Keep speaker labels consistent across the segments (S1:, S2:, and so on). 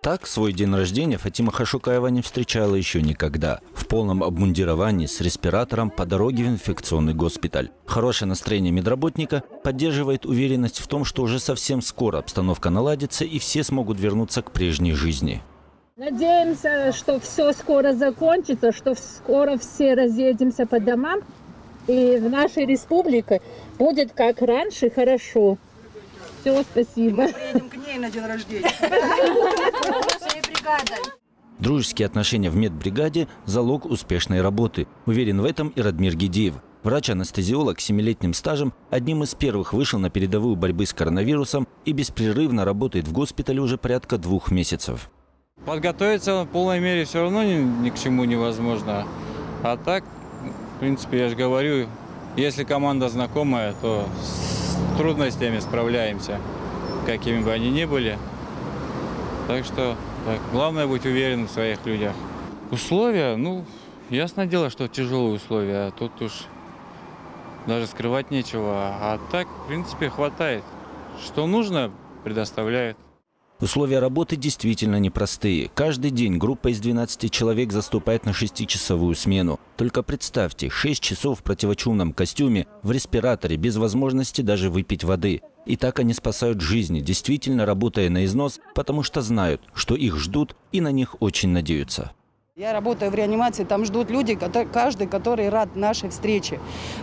S1: Так свой день рождения Фатима Хашукаева не встречала еще никогда. В полном обмундировании с респиратором по дороге в инфекционный госпиталь. Хорошее настроение медработника поддерживает уверенность в том, что уже совсем скоро обстановка наладится и все смогут вернуться к прежней жизни.
S2: Надеемся, что все скоро закончится, что скоро все разъедемся по домам, и в нашей республике будет как раньше хорошо. Все, спасибо. Мы
S3: приедем к ней на день рождения.
S1: Всей бригадой. Дружеские отношения в медбригаде – залог успешной работы. Уверен в этом и Радмир Гидеев. Врач-анестезиолог с семилетним стажем одним из первых вышел на передовую борьбы с коронавирусом и беспрерывно работает в госпитале уже порядка двух месяцев.
S4: Подготовиться в полной мере все равно ни, ни к чему невозможно. А так, в принципе, я же говорю, если команда знакомая, то трудностями справляемся, какими бы они ни были. Так что так, главное быть уверенным в своих людях. Условия, ну, ясное дело, что тяжелые условия, а тут уж даже скрывать нечего. А так, в принципе, хватает. Что нужно, предоставляют.
S1: Условия работы действительно непростые. Каждый день группа из 12 человек заступает на 6-часовую смену. Только представьте, 6 часов в противочумном костюме, в респираторе, без возможности даже выпить воды. И так они спасают жизни, действительно работая на износ, потому что знают, что их ждут и на них очень надеются.
S3: Я работаю в реанимации, там ждут люди, каждый, который рад нашей встрече.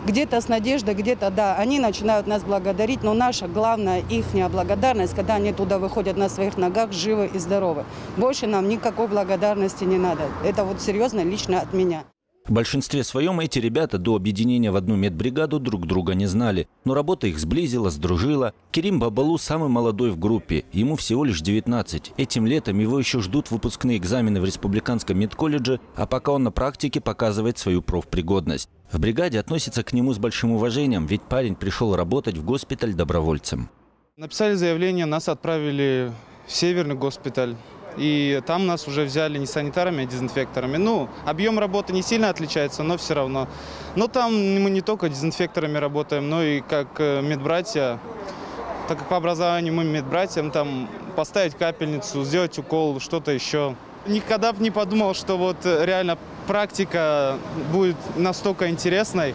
S3: Где-то с надеждой, где-то да. Они начинают нас благодарить, но наша главная их благодарность, когда они туда выходят на своих ногах, живы и здоровы. Больше нам никакой благодарности не надо. Это вот серьезно лично от меня.
S1: В большинстве своем эти ребята до объединения в одну медбригаду друг друга не знали, но работа их сблизила, сдружила. Керим Бабалу самый молодой в группе, ему всего лишь 19. Этим летом его еще ждут выпускные экзамены в Республиканском медколледже, а пока он на практике показывает свою профпригодность. В бригаде относятся к нему с большим уважением, ведь парень пришел работать в госпиталь добровольцем.
S5: Написали заявление, нас отправили в Северный госпиталь. И там нас уже взяли не санитарами, а дезинфекторами. Ну, объем работы не сильно отличается, но все равно. Но там мы не только дезинфекторами работаем, но и как э, медбратья. Так как по образованию мы медбратьям, там поставить капельницу, сделать укол, что-то еще. Никогда бы не подумал, что вот реально практика будет настолько интересной.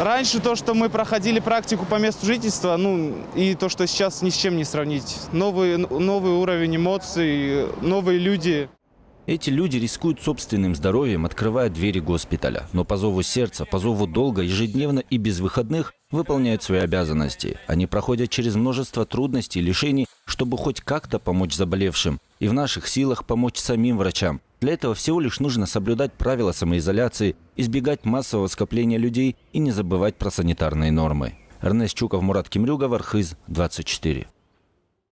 S5: Раньше то, что мы проходили практику по месту жительства, ну и то, что сейчас ни с чем не сравнить. Новый, новый уровень эмоций, новые люди.
S1: Эти люди рискуют собственным здоровьем, открывая двери госпиталя. Но по зову сердца, по зову долга, ежедневно и без выходных выполняют свои обязанности. Они проходят через множество трудностей и лишений, чтобы хоть как-то помочь заболевшим. И в наших силах помочь самим врачам. Для этого всего лишь нужно соблюдать правила самоизоляции, избегать массового скопления людей и не забывать про санитарные нормы. Эрнест Чуков, Мурат Кимрюгов, Архиз, 24.